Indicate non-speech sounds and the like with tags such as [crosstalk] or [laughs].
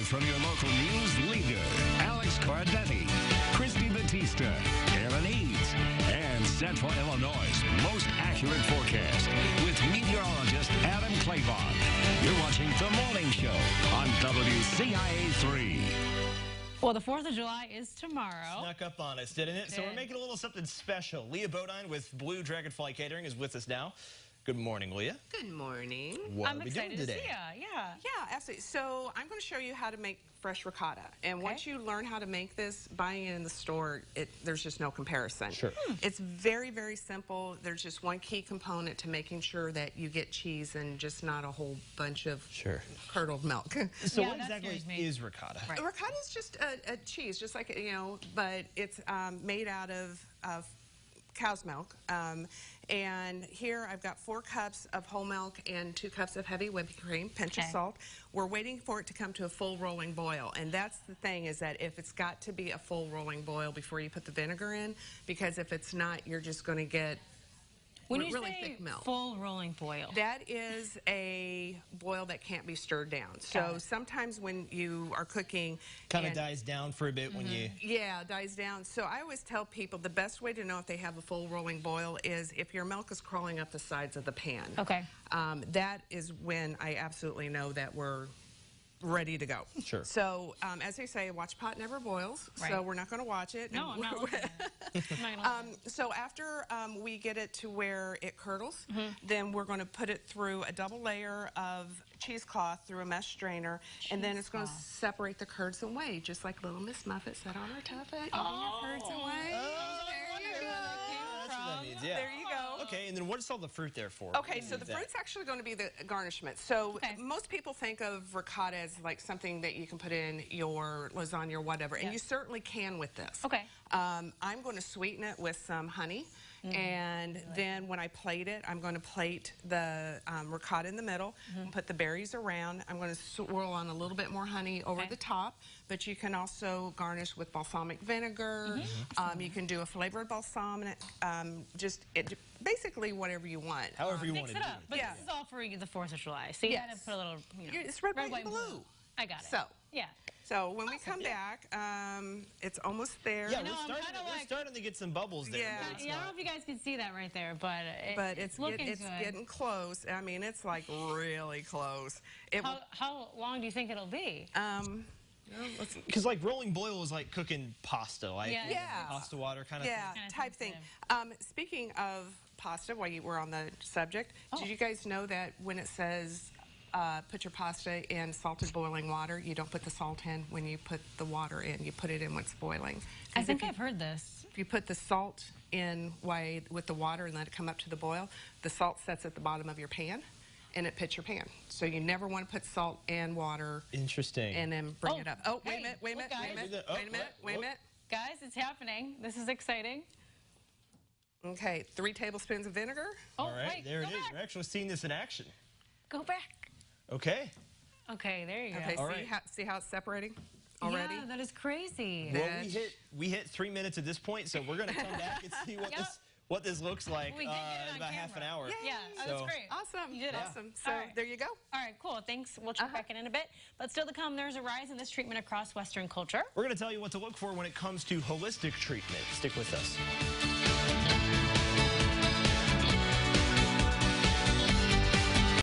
Live from your local news leader, Alex Cardetti, Christy Batista, Aaron Eads, and Central Illinois' most accurate forecast with meteorologist Adam Claybon. You're watching The Morning Show on WCIA 3. Well, the 4th of July is tomorrow. Snuck up on us, didn't it? So we're making a little something special. Leah Bodine with Blue Dragonfly Catering is with us now. Good morning, Leah. Good morning. What I'm are we excited doing to today? see ya. Yeah. Yeah, absolutely. So I'm going to show you how to make fresh ricotta. And once you learn how to make this, buying it in the store, it, there's just no comparison. Sure. Hmm. It's very, very simple. There's just one key component to making sure that you get cheese and just not a whole bunch of Sure. curdled milk. [laughs] So Yeah, what exactly is ricotta? Right. Ricotta is just a, a cheese, just like, you know, but it's um, made out of, of cow's milk. Um, and here I've got four cups of whole milk and two cups of heavy whipping cream, pinch of salt. We're waiting for it to come to a full rolling boil. And that's the thing is that if it's got to be a full rolling boil before you put the vinegar in, because if it's not, you're just going to get When re- you really say thick milk. full rolling boil, That is a boil that can't be stirred down. So sometimes when you are cooking, Kind of dies down for a bit when you. yeah, dies down. So I always tell people the best way to know if they have a full rolling boil is if your milk is crawling up the sides of the pan. Okay. Um, that is when I absolutely know that we're ready to go. Sure. So um, as they say, a watch pot never boils. Right. So we're not going to watch it. no, I'm not it. [laughs] I'm not um, so after um, we get it to where it curdles, Mm-hmm. then we're going to put it through a double layer of cheesecloth through a mesh strainer, and then it's going to separate the curds away, just like little Miss Muffet said on her tuffet. Oh, your curds away. there you go. That's what that means, yeah. There you go. Okay, and then what is all the fruit there for? Okay, so the That- fruit's actually going to be the garnishment. So Okay. most people think of ricotta as like something that you can put in your lasagna or whatever, and Yeah. you certainly can with this. Okay. Um, I'm going to sweeten it with some honey, Mm. and then when I plate it, I'm going to plate the um, ricotta in the middle, Mm-hmm. and put the berries around. I'm going to swirl on a little bit more honey over Okay. the top, but you can also garnish with balsamic vinegar. Mm-hmm. Um, you can do a flavored balsamic, um, just it, basically whatever you want. However you Mix want it to do up. it. But Yeah. this is all for the 4th of July. So you Yes. got to put a little, you know. It's red, white, and blue. I got it. So. Yeah. So when we come back, um, it's almost there. Yeah, know, we're I'm starting, kinda we're like- starting to get some bubbles there. Yeah. but it's Yeah, I don't not- know if you guys can see that right there, but, it, but it's get- looking it's good. getting close. I mean, it's like really close. It how, how long do you think it'll be? um, well, let's see. Because like rolling boil is like cooking pasta, like Yeah. Yeah. pasta water kind of yeah, kinda type thing. Um, speaking of pasta, while you were on the subject, Oh. did you guys know that when it says uh, put your pasta in salted boiling water, you don't put the salt in when you put the water in. You put it in when it's boiling. I think you I've heard this. If you put the salt in while, with the water and let it come up to the boil, the salt sets at the bottom of your pan and it pits your pan. So you never want to put salt and water Interesting. and then bring Oh, it up. Oh, wait hey, a minute, wait a minute, wait a guys. minute, Look wait a minute, wait a minute. Guys, it's happening. This is exciting. Okay, three tablespoons of vinegar. Oh, All right, wait, there go it is. back. We're actually seeing this in action. Go back. Okay. Okay, there you go. Okay, All see, right. how, see how it's separating already? Yeah, that is crazy. Well, we hit we hit three minutes at this point, so we're gonna come back and see what [laughs] Yep. this what this looks like We uh, did get it in on about half an camera. hour. Yeah, that So- was great. Awesome, You did it. awesome. So All right. there you go. All right, cool. Thanks. We'll check Uh-huh. back in in a bit. But still to come, there's a rise in this treatment across Western culture. We're gonna tell you what to look for when it comes to holistic treatment. Stick with us.